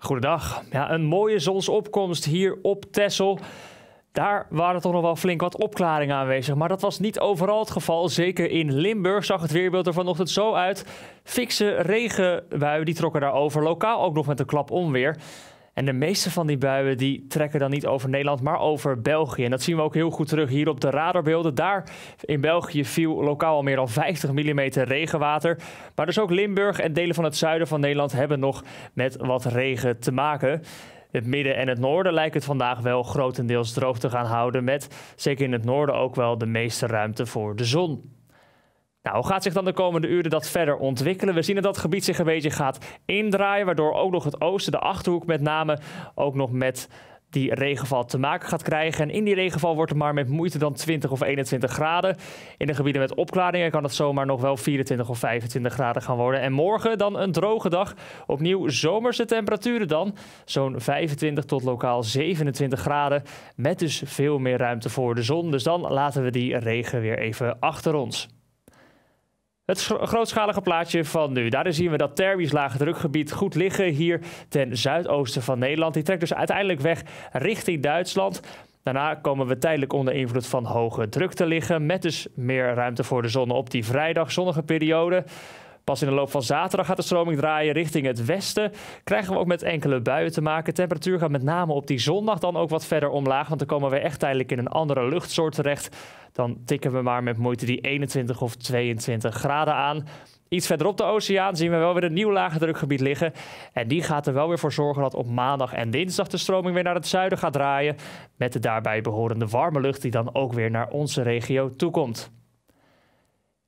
Goedendag. Ja, een mooie zonsopkomst hier op Texel. Daar waren toch nog wel flink wat opklaringen aanwezig. Maar dat was niet overal het geval. Zeker in Limburg zag het weerbeeld er vanochtend zo uit. Fikse regenbuien die trokken daarover. Lokaal ook nog met een klap onweer. En de meeste van die buien die trekken dan niet over Nederland, maar over België. En dat zien we ook heel goed terug hier op de radarbeelden. Daar in België viel lokaal al meer dan 50 mm regenwater. Maar dus ook Limburg en delen van het zuiden van Nederland hebben nog met wat regen te maken. Het midden en het noorden lijkt het vandaag wel grotendeels droog te gaan houden. Met zeker in het noorden ook wel de meeste ruimte voor de zon. Nou, hoe gaat zich dan de komende uren dat verder ontwikkelen? We zien dat dat gebied zich een beetje gaat indraaien, waardoor ook nog het oosten, de achterhoek met name, ook nog met die regenval te maken gaat krijgen. En in die regenval wordt het maar met moeite dan 20 of 21 graden. In de gebieden met opklaringen kan het zomaar nog wel 24 of 25 graden gaan worden. En morgen dan een droge dag. Opnieuw zomerse temperaturen dan. Zo'n 25 tot lokaal 27 graden. Met dus veel meer ruimte voor de zon. Dus dan laten we die regen weer even achter ons. Het grootschalige plaatje van nu. Daarin zien we dat Terbi's lage drukgebied goed liggen hier ten zuidoosten van Nederland. Die trekt dus uiteindelijk weg richting Duitsland. Daarna komen we tijdelijk onder invloed van hoge druk te liggen. Met dus meer ruimte voor de zon op die vrijdag zonnige periode. Pas in de loop van zaterdag gaat de stroming draaien richting het westen. Krijgen we ook met enkele buien te maken. Temperatuur gaat met name op die zondag dan ook wat verder omlaag. Want dan komen we echt tijdelijk in een andere luchtsoort terecht. Dan tikken we maar met moeite die 21 of 22 graden aan. Iets verderop de oceaan zien we wel weer een nieuw lage drukgebied liggen. En die gaat er wel weer voor zorgen dat op maandag en dinsdag de stroming weer naar het zuiden gaat draaien. Met de daarbij behorende warme lucht die dan ook weer naar onze regio toekomt.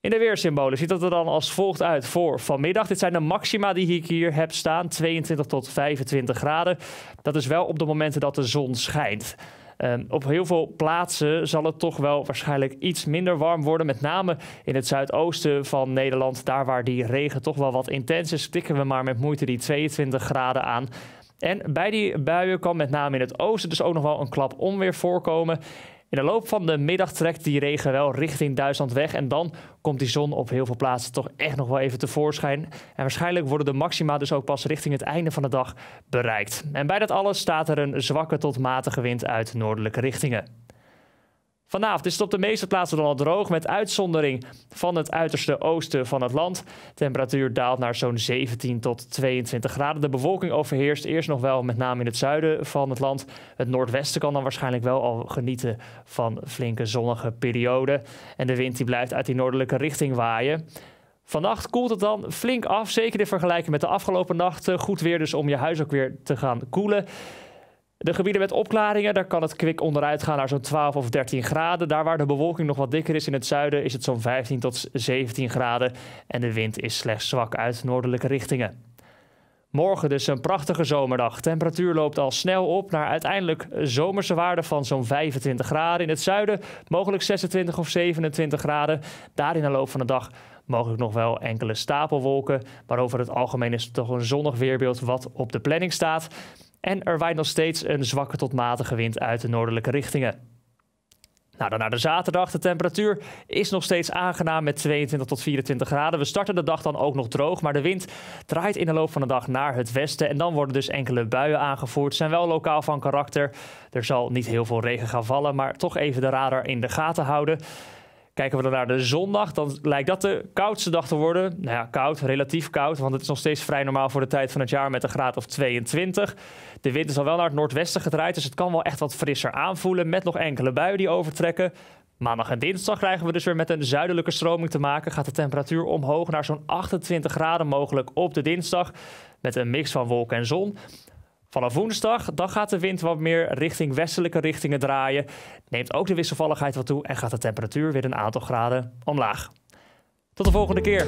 In de weersymbolen ziet het er dan als volgt uit voor vanmiddag. Dit zijn de maxima die ik hier heb staan, 22 tot 25 graden. Dat is wel op de momenten dat de zon schijnt. Ehm, op heel veel plaatsen zal het toch wel waarschijnlijk iets minder warm worden. Met name in het zuidoosten van Nederland. Daar waar die regen toch wel wat intens is, tikken we maar met moeite die 22 graden aan. En bij die buien kan met name in het oosten dus ook nog wel een klap onweer voorkomen. In de loop van de middag trekt die regen wel richting Duitsland weg. En dan komt die zon op heel veel plaatsen toch echt nog wel even tevoorschijn. En waarschijnlijk worden de maxima dus ook pas richting het einde van de dag bereikt. En bij dat alles staat er een zwakke tot matige wind uit noordelijke richtingen. Vanavond is het op de meeste plaatsen dan al droog, met uitzondering van het uiterste oosten van het land. temperatuur daalt naar zo'n 17 tot 22 graden. De bewolking overheerst eerst nog wel, met name in het zuiden van het land. Het noordwesten kan dan waarschijnlijk wel al genieten van flinke zonnige perioden. En de wind die blijft uit die noordelijke richting waaien. Vannacht koelt het dan flink af, zeker in vergelijking met de afgelopen nacht. Goed weer dus om je huis ook weer te gaan koelen. De gebieden met opklaringen, daar kan het kwik onderuit gaan naar zo'n 12 of 13 graden. Daar waar de bewolking nog wat dikker is in het zuiden, is het zo'n 15 tot 17 graden. En de wind is slechts zwak uit noordelijke richtingen. Morgen dus een prachtige zomerdag. Temperatuur loopt al snel op naar uiteindelijk zomerse waarden van zo'n 25 graden. In het zuiden mogelijk 26 of 27 graden. Daar in de loop van de dag mogelijk nog wel enkele stapelwolken. Maar over het algemeen is het toch een zonnig weerbeeld wat op de planning staat. En er waait nog steeds een zwakke tot matige wind uit de noordelijke richtingen. Nou, dan naar de zaterdag. De temperatuur is nog steeds aangenaam met 22 tot 24 graden. We starten de dag dan ook nog droog, maar de wind draait in de loop van de dag naar het westen. En dan worden dus enkele buien aangevoerd. Zijn wel lokaal van karakter. Er zal niet heel veel regen gaan vallen, maar toch even de radar in de gaten houden. Kijken we dan naar de zondag, dan lijkt dat de koudste dag te worden. Nou ja, koud, relatief koud, want het is nog steeds vrij normaal voor de tijd van het jaar met een graad of 22. De wind is al wel naar het noordwesten gedraaid, dus het kan wel echt wat frisser aanvoelen met nog enkele buien die overtrekken. Maandag en dinsdag krijgen we dus weer met een zuidelijke stroming te maken. Gaat de temperatuur omhoog naar zo'n 28 graden mogelijk op de dinsdag. Met een mix van wolken en zon. Vanaf woensdag dan gaat de wind wat meer richting westelijke richtingen draaien. Neemt ook de wisselvalligheid wat toe en gaat de temperatuur weer een aantal graden omlaag. Tot de volgende keer.